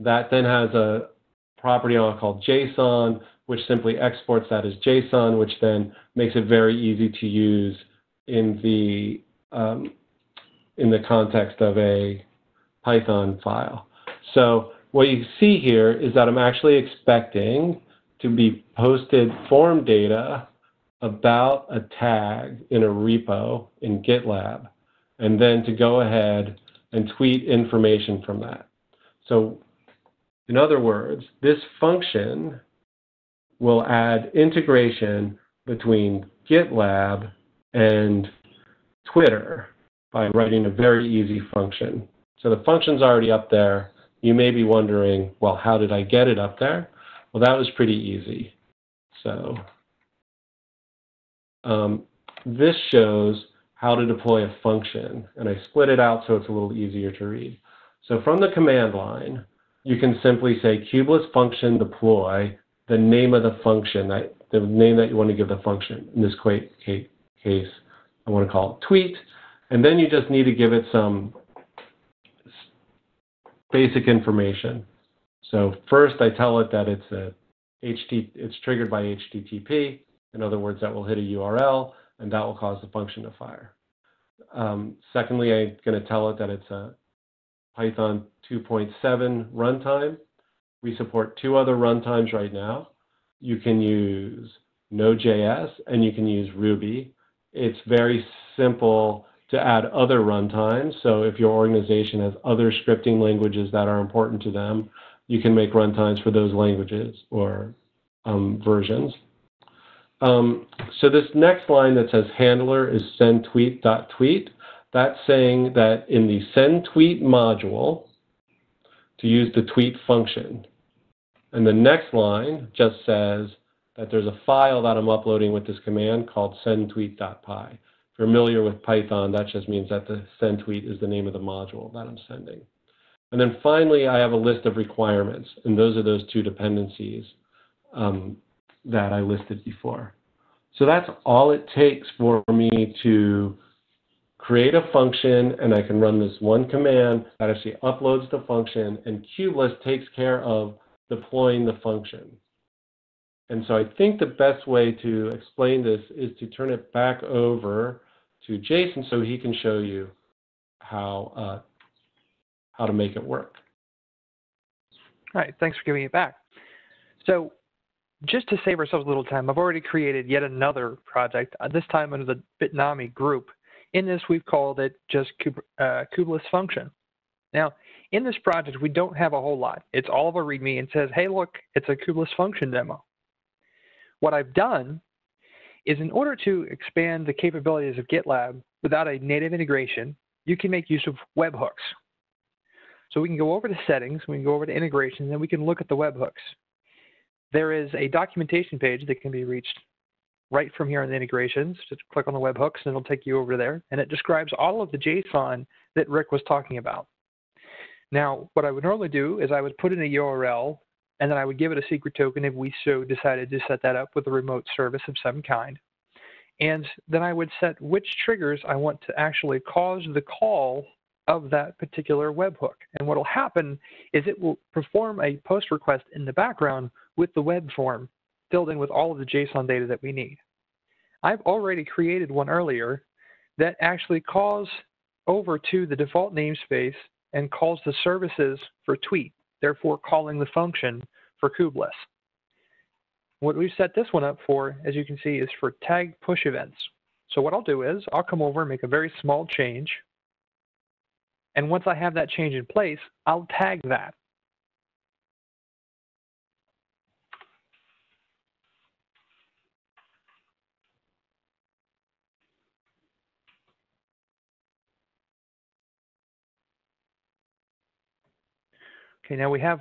That then has a property on called JSON, which simply exports that as JSON, which then makes it very easy to use in the um, in the context of a Python file. So what you see here is that I'm actually expecting to be posted form data about a tag in a repo in GitLab, and then to go ahead and tweet information from that. So in other words, this function will add integration between GitLab and Twitter by writing a very easy function. So the function's already up there. You may be wondering, well, how did I get it up there? Well, that was pretty easy. So um, this shows how to deploy a function, and I split it out so it's a little easier to read. So from the command line, you can simply say kubeless function deploy, the name of the function, that, the name that you want to give the function. In this case, I want to call it tweet. And then you just need to give it some basic information. So first I tell it that it's a HT, it's triggered by HTTP. In other words, that will hit a URL and that will cause the function to fire. Um, secondly, I'm going to tell it that it's a Python 2.7 runtime. We support two other runtimes right now. You can use Node.js and you can use Ruby. It's very simple to add other runtimes. So if your organization has other scripting languages that are important to them, you can make runtimes for those languages or um, versions. Um, so this next line that says handler is send tweet dot tweet. That's saying that in the send tweet module, to use the tweet function. And the next line just says that there's a file that I'm uploading with this command called sendtweet.py. Familiar with Python, that just means that the sendtweet is the name of the module that I'm sending. And then finally, I have a list of requirements, and those are those two dependencies um, that I listed before. So that's all it takes for me to create a function, and I can run this one command that actually uploads the function, and Kubeless takes care of deploying the function. And so I think the best way to explain this is to turn it back over to Jason so he can show you how, uh, how to make it work. All right, thanks for giving it back. So just to save ourselves a little time, I've already created yet another project, uh, this time under the Bitnami group. In this, we've called it just kub uh, kubeless function. Now, in this project, we don't have a whole lot. It's all of a README and says, hey, look, it's a kubeless function demo. What I've done is in order to expand the capabilities of GitLab without a native integration, you can make use of webhooks. So we can go over to settings, we can go over to integration, and we can look at the webhooks. There is a documentation page that can be reached right from here in the integrations. Just click on the webhooks and it'll take you over there. And it describes all of the JSON that Rick was talking about. Now, what I would normally do is I would put in a URL and then I would give it a secret token if we so decided to set that up with a remote service of some kind. And then I would set which triggers I want to actually cause the call of that particular webhook. And what will happen is it will perform a post request in the background with the web form filled in with all of the JSON data that we need. I've already created one earlier that actually calls over to the default namespace and calls the services for tweet, therefore calling the function for kubeless. What we've set this one up for, as you can see, is for tag push events. So what I'll do is I'll come over and make a very small change. And once I have that change in place, I'll tag that. Okay, now we have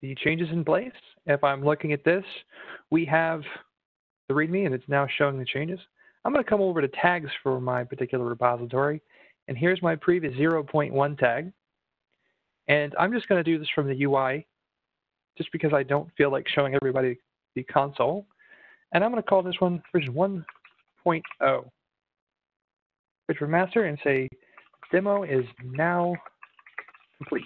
the changes in place. If I'm looking at this, we have the README and it's now showing the changes. I'm going to come over to tags for my particular repository. And here's my previous 0.1 tag. And I'm just going to do this from the UI just because I don't feel like showing everybody the console. And I'm going to call this one version 1.0. Which for master and say demo is now complete.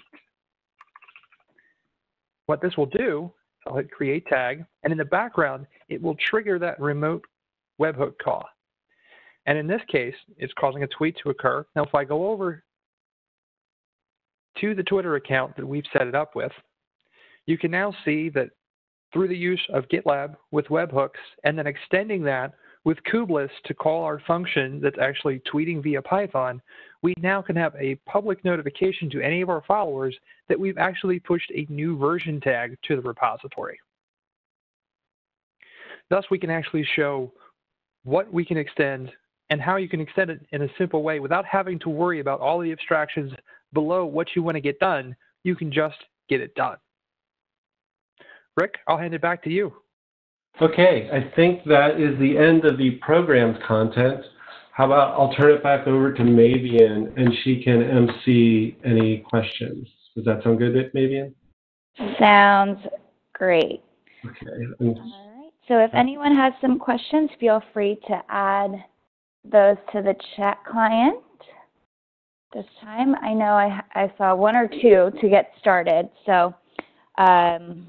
What this will do, I'll hit create tag, and in the background, it will trigger that remote webhook call. And in this case, it's causing a tweet to occur. Now, if I go over to the Twitter account that we've set it up with, you can now see that through the use of GitLab with webhooks and then extending that with kubeless to call our function that's actually tweeting via Python, we now can have a public notification to any of our followers that we've actually pushed a new version tag to the repository. Thus, we can actually show what we can extend and how you can extend it in a simple way without having to worry about all the abstractions below what you want to get done. You can just get it done. Rick, I'll hand it back to you. Okay, I think that is the end of the program's content. How about I'll turn it back over to Mavian and she can MC any questions. Does that sound good, Mavian? Sounds great. Okay. All right. So if anyone has some questions, feel free to add those to the chat client. This time, I know I, I saw one or two to get started. So um,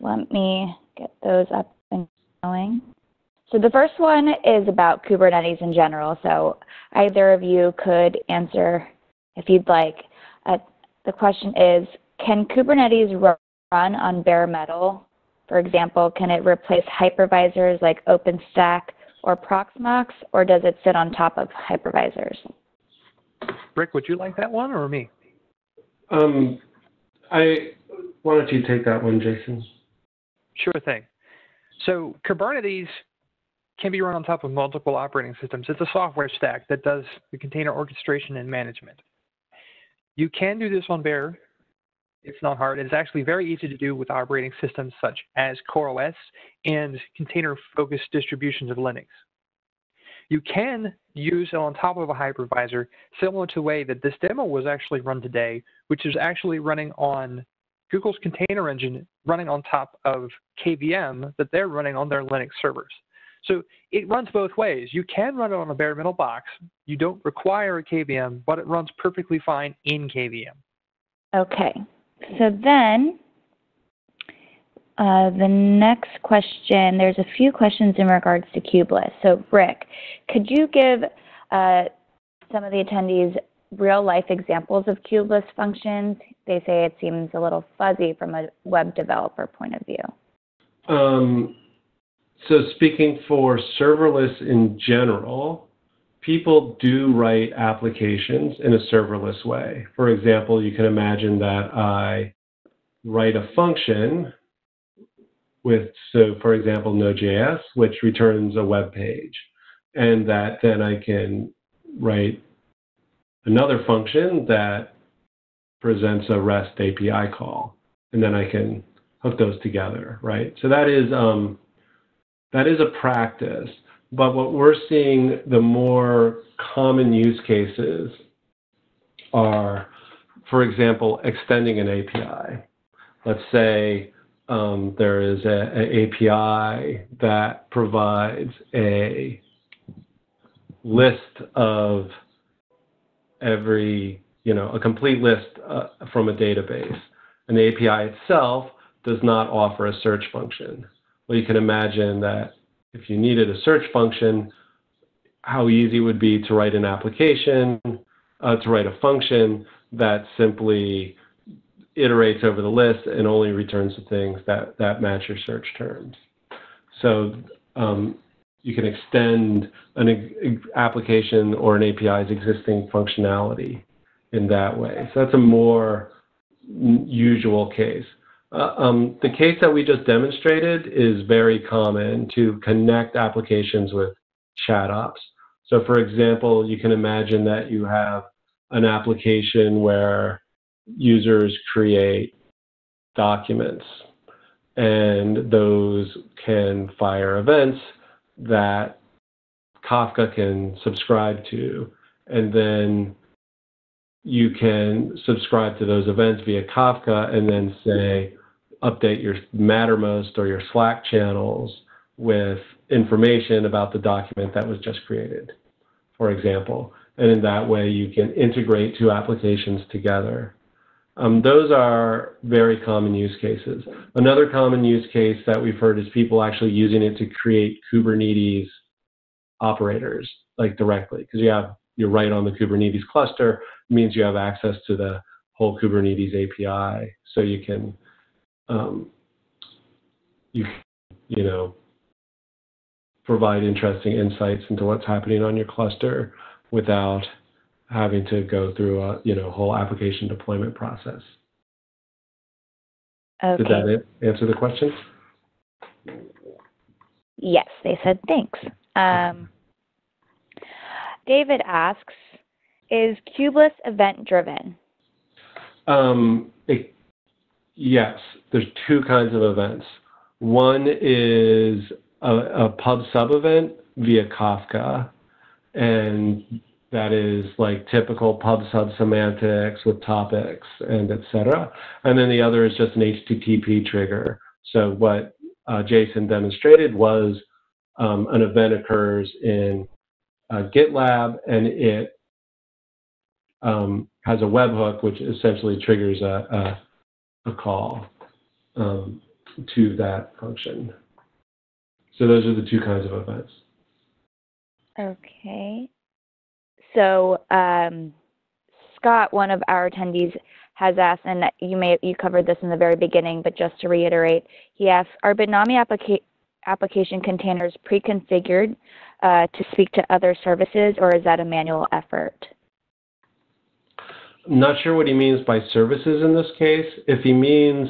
let me get those up and going. So the first one is about Kubernetes in general. So either of you could answer if you'd like. Uh, the question is, can Kubernetes run on bare metal? For example, can it replace hypervisors like OpenStack or Proxmox, or does it sit on top of hypervisors? Rick, would you like that one or me? um, I why don't you take that one, Jason? Sure thing. So Kubernetes can be run on top of multiple operating systems. It's a software stack that does the container orchestration and management. You can do this on bare. It's not hard. It's actually very easy to do with operating systems such as CoreOS and container-focused distributions of Linux. You can use it on top of a hypervisor, similar to the way that this demo was actually run today, which is actually running on Google's container engine running on top of KVM that they're running on their Linux servers. So it runs both ways. You can run it on a bare metal box. You don't require a KVM, but it runs perfectly fine in KVM. Okay. So then, uh, the next question, there's a few questions in regards to Kubeless. So Rick, could you give uh, some of the attendees real life examples of Kubeless functions? They say it seems a little fuzzy from a web developer point of view. Um, so speaking for serverless in general, people do write applications in a serverless way. For example, you can imagine that I write a function with, so for example, Node.js, which returns a web page, and that then I can write another function that presents a REST API call, and then I can hook those together, right? So that is um, that is a practice. But what we're seeing, the more common use cases are, for example, extending an API. Let's say um, there is an API that provides a list of every, you know, a complete list uh, from a database. And the API itself does not offer a search function. Well, you can imagine that if you needed a search function, how easy it would be to write an application, uh, to write a function that simply iterates over the list and only returns the things that, that match your search terms. So um, you can extend an application or an API's existing functionality in that way. So that's a more usual case. Uh, um, the case that we just demonstrated is very common to connect applications with chat ops. So for example, you can imagine that you have an application where users create documents and those can fire events that Kafka can subscribe to. And then you can subscribe to those events via Kafka and then say, update your Mattermost or your Slack channels with information about the document that was just created, for example. And in that way, you can integrate two applications together. Um, those are very common use cases. Another common use case that we've heard is people actually using it to create Kubernetes operators, like directly, because you have you're right on the Kubernetes cluster, means you have access to the whole Kubernetes API, so you can um, you you know provide interesting insights into what's happening on your cluster without having to go through a you know whole application deployment process. Okay. Did that answer the question? Yes, they said thanks. Um, David asks, is Kubeless event driven? Um, it, yes, there's two kinds of events. One is a, a pub sub event via Kafka, and that is like typical pub sub semantics with topics and etc. And then the other is just an HTTP trigger. So what uh, Jason demonstrated was um, an event occurs in uh, GitLab and it um, has a webhook which essentially triggers a, a, a call um, to that function. So those are the two kinds of events. Okay. So um, Scott, one of our attendees, has asked, and you may you covered this in the very beginning, but just to reiterate, he asks, are Bitnami applica application containers pre-configured uh, to speak to other services, or is that a manual effort? I'm not sure what he means by services in this case. If he means,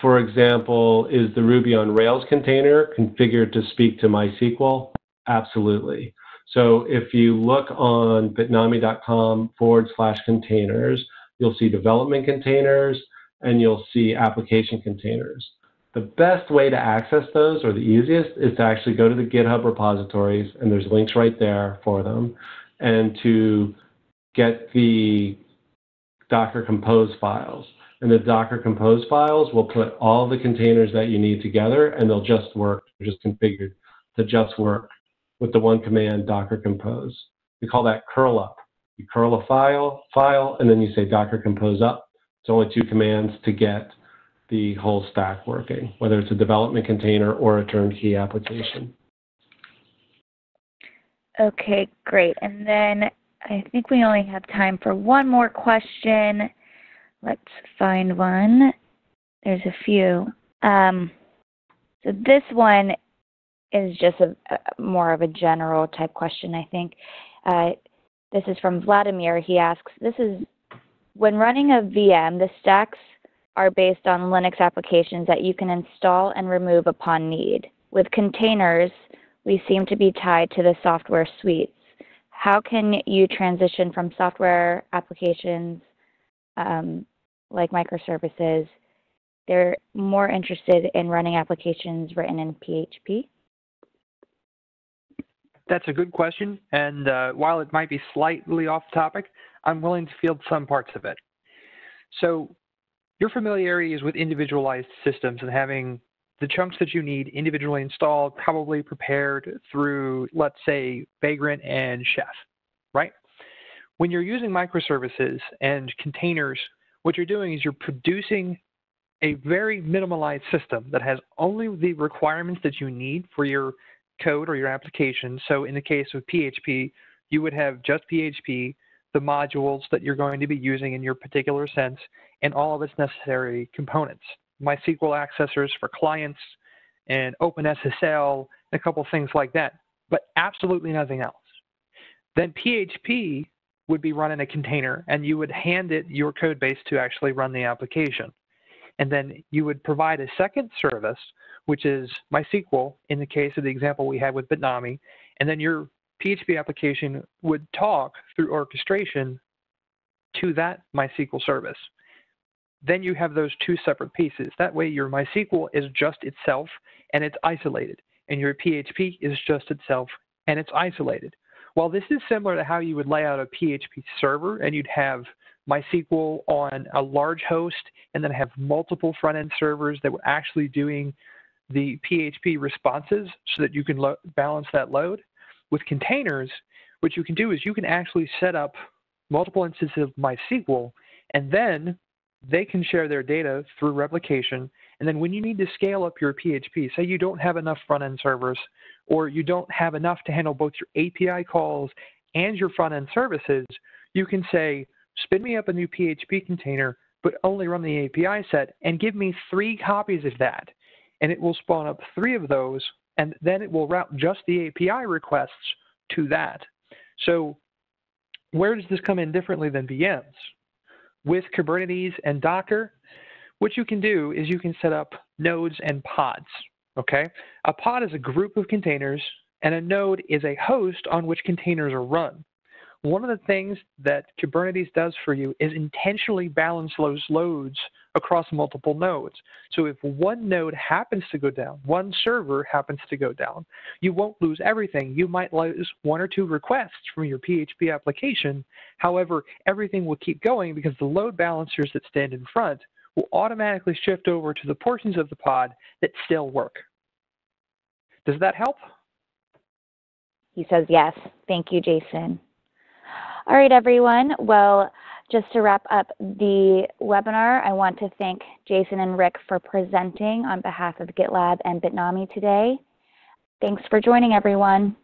for example, is the Ruby on Rails container configured to speak to MySQL? Absolutely. So if you look on bitnami.com forward slash containers, you'll see development containers and you'll see application containers. The best way to access those, or the easiest, is to actually go to the GitHub repositories, and there's links right there for them, and to get the Docker Compose files. And the Docker Compose files will put all the containers that you need together, and they'll just work, just configured to just work with the one command Docker Compose. We call that curl up. You curl a file, file, and then you say Docker Compose up. It's only two commands to get the whole stack working, whether it's a development container or a turnkey application. Okay, great. And then I think we only have time for one more question. Let's find one. There's a few. Um, so this one is just a, a, more of a general type question, I think. Uh, this is from Vladimir. He asks, this is, when running a VM, the stacks are based on Linux applications that you can install and remove upon need. With containers, we seem to be tied to the software suites. How can you transition from software applications um, like microservices? They're more interested in running applications written in PHP. That's a good question, and uh, while it might be slightly off topic, I'm willing to field some parts of it. So your familiarity is with individualized systems and having the chunks that you need individually installed, probably prepared through, let's say, Vagrant and Chef, right? When you're using microservices and containers, what you're doing is you're producing a very minimalized system that has only the requirements that you need for your code or your application. So in the case of PHP, you would have just PHP, the modules that you're going to be using in your particular sense, and all of its necessary components. MySQL accessors for clients, and OpenSSL, and a couple things like that, but absolutely nothing else. Then PHP would be run in a container, and you would hand it your code base to actually run the application. And then you would provide a second service which is MySQL in the case of the example we had with Bitnami, and then your PHP application would talk through orchestration to that MySQL service. Then you have those two separate pieces. That way your MySQL is just itself and it's isolated, and your PHP is just itself and it's isolated. While this is similar to how you would lay out a PHP server and you'd have MySQL on a large host and then have multiple front-end servers that were actually doing the PHP responses so that you can balance that load. With containers, what you can do is you can actually set up multiple instances of MySQL, and then they can share their data through replication. And then when you need to scale up your PHP, say you don't have enough front-end servers, or you don't have enough to handle both your API calls and your front-end services, you can say, spin me up a new PHP container, but only run the API set, and give me three copies of that and it will spawn up three of those, and then it will route just the API requests to that. So where does this come in differently than VMs? With Kubernetes and Docker, what you can do is you can set up nodes and pods, okay? A pod is a group of containers, and a node is a host on which containers are run. One of the things that Kubernetes does for you is intentionally balance those loads across multiple nodes. So if one node happens to go down, one server happens to go down, you won't lose everything. You might lose one or two requests from your PHP application. However, everything will keep going because the load balancers that stand in front will automatically shift over to the portions of the pod that still work. Does that help? He says yes. Thank you, Jason. All right, everyone. Well, just to wrap up the webinar, I want to thank Jason and Rick for presenting on behalf of GitLab and Bitnami today. Thanks for joining, everyone.